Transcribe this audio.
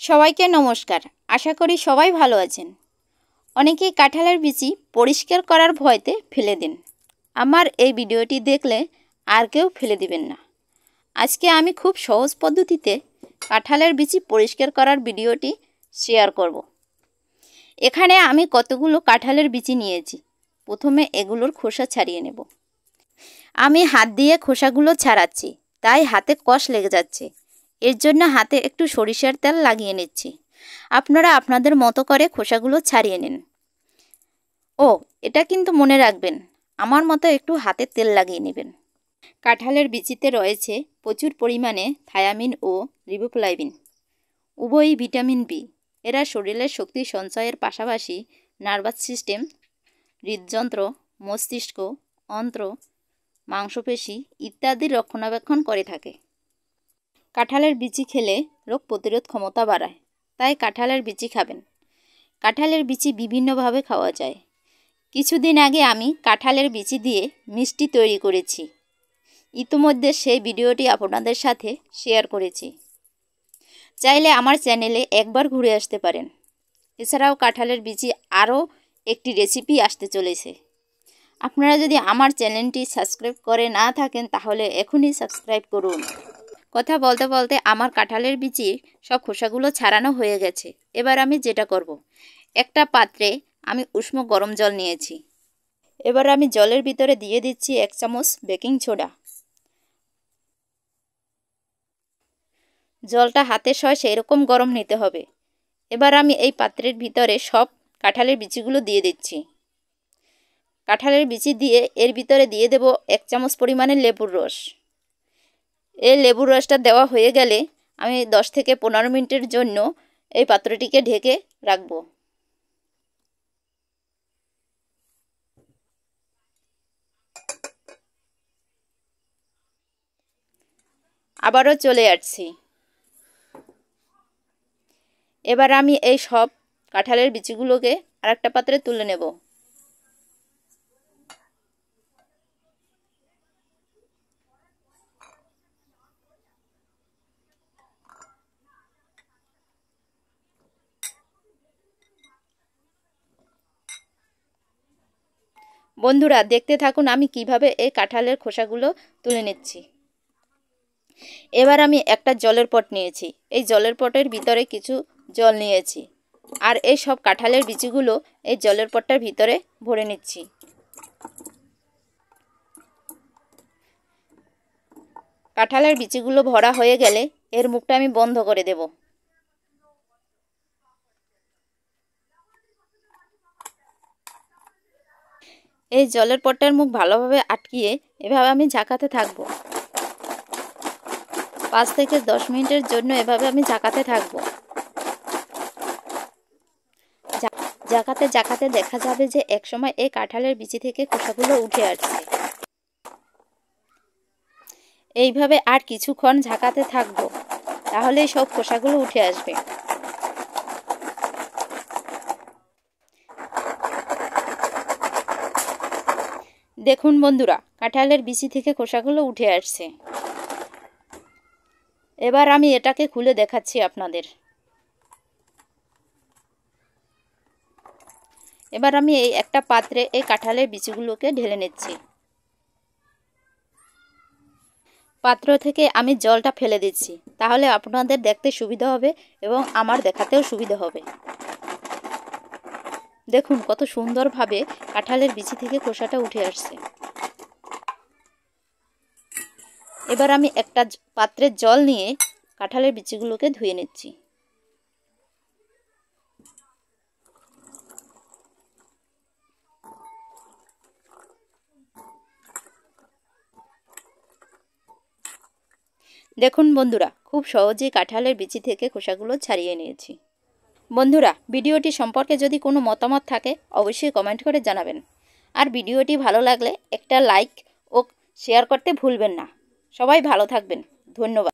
সবাইকে নমস্কার। আশা করি সবাই ভালো আছেন। অনেকেই কাঁঠালের বিচি পরিষ্কার করার ভয়তে ফেলে দিন। আমার এই ভিডিওটি দেখলে আর কেউ ফেলে দিবেন না। আজকে আমি খুব সহজ পদ্ধতিতে কাঁঠালের বিচি পরিষ্কার করার ভিডিওটি শেয়ার করব। এখানে আমি কতগুলো কাঁঠালের বিচি নিয়েছি। প্রথমে এগুলোর খোসা ছাড়িয়ে নেব। আমি হাত দিয়ে খোসাগুলো ছাড়াচ্ছি, তাই হাতে কষ লেগে যাচ্ছে। এর জন্য হাতে একটু সরিষার তেল লাগিয়ে নিচ্ছি। আপনারা আপনাদের মতো করে খোসাগুলো ছাড়িয়ে নিন। ও, এটা কিন্তু মনে রাখবেন, আমার মতো একটু হাতে তেল লাগিয়ে নেবেন। কাঁঠালের বিচিতে রয়েছে প্রচুর পরিমাণে থায়ামিন ও রিবোফ্লাইবিন উভয়ই ভিটামিন বি। এরা শরীরের শক্তি সঞ্চয়ের পাশাপাশি নার্ভাস সিস্টেম, হৃদযন্ত্র, মস্তিষ্ক, অন্ত্র, মাংসপেশি ইত্যাদির রক্ষণাবেক্ষণ করে থাকে। কাঁঠালের বিচি খেলে রোগ প্রতিরোধ ক্ষমতা বাড়ায়, তাই কাঁঠালের বিচি খাবেন। কাঁঠালের বিচি বিভিন্নভাবে খাওয়া যায়। কিছুদিন আগে আমি কাঁঠালের বিচি দিয়ে মিষ্টি তৈরি করেছি। ইতিমধ্যে সেই ভিডিওটি আপনাদের সাথে শেয়ার করেছি। চাইলে আমার চ্যানেলে একবার ঘুরে আসতে পারেন। এছাড়াও কাঁঠালের বিচি আরও একটি রেসিপি আসতে চলেছে। আপনারা যদি আমার চ্যানেলটি সাবস্ক্রাইব করে না থাকেন, তাহলে এখনই সাবস্ক্রাইব করুন। কথা বলতে বলতে আমার কাঁঠালের বিচি সব খোসাগুলো ছাড়ানো হয়ে গেছে। এবার আমি যেটা করব। একটা পাত্রে আমি উষ্ণ গরম জল নিয়েছি। এবার আমি জলের ভিতরে দিয়ে দিচ্ছি এক চামচ বেকিং সোডা। জলটা হাতে সয় সেই রকম গরম নিতে হবে। এবার আমি এই পাত্রের ভিতরে সব কাঁঠালের বিচিগুলো দিয়ে দিচ্ছি। কাঁঠালের বিচি দিয়ে এর ভিতরে দিয়ে দেব এক চামচ পরিমাণে লেবুর রস। এই লেবুর রসটা দেওয়া হয়ে গেলে আমি দশ থেকে পনেরো মিনিটের জন্য এই পাত্রটিকে ঢেকে রাখব। আবারও চলে আসছি। এবার আমি এই সব কাঁঠালের বিচিগুলোকে আরেকটা পাত্রে তুলে নেব। বন্ধুরা, দেখতে থাকুন আমি কীভাবে এই কাঁঠালের খোসাগুলো তুলে নিচ্ছি। এবার আমি একটা জলের পট নিয়েছি। এই জলের পটের ভিতরে কিছু জল নিয়েছি আর এই সব কাঁঠালের বিচিগুলো এই জলের পটটার ভিতরে ভরে নিচ্ছি। কাঁঠালের বিচিগুলো ভরা হয়ে গেলে এর মুখটা আমি বন্ধ করে দেব। এই জলের পটটার মুখ ভালোভাবে আটকিয়ে এভাবে আমি ঝাঁকাতে থাকব। পাঁচ থেকে দশ মিনিটের জন্য এভাবে আমি ঝাঁকাতে থাকব। জাকাতে জাকাতে দেখা যাবে যে একসময় এই কাঁঠালের বিচি থেকে খোসাগুলো উঠে আসছে। এইভাবে আর কিছুক্ষণ ঝাঁকাতে থাকব তাহলে সব খোসাগুলো উঠে আসবে। দেখুন বন্ধুরা, কাঁঠালের বিচি থেকে খোসাগুলো উঠে আসছে। এবার আমি এটাকে খুলে দেখাচ্ছি আপনাদের। এবার আমি এই একটা পাত্রে এই কাঁঠালের বিচিগুলোকে ঢেলে নিচ্ছি। পাত্র থেকে আমি জলটা ফেলে দিচ্ছি, তাহলে আপনাদের দেখতে সুবিধা হবে এবং আমার দেখাতেও সুবিধা হবে। দেখুন কত সুন্দরভাবে কাঁঠালের বিচি থেকে খোসাটা উঠে আসছে। এবার আমি একটা পাত্রের জল নিয়ে কাঁঠালের বিচিগুলোকে ধুয়ে নিচ্ছি। দেখুন বন্ধুরা, খুব সহজেই কাঁঠালের বিচি থেকে খোসাগুলো ছাড়িয়ে নিয়েছি। বন্ধুরা, ভিডিওটি সম্পর্কে যদি কোনো মতামত থাকে, অবশ্যই কমেন্ট করে জানাবেন। আর ভিডিওটি ভালো লাগলে একটা লাইক ও শেয়ার করতে ভুলবেন না। সবাই ভালো থাকবেন। ধন্যবাদ।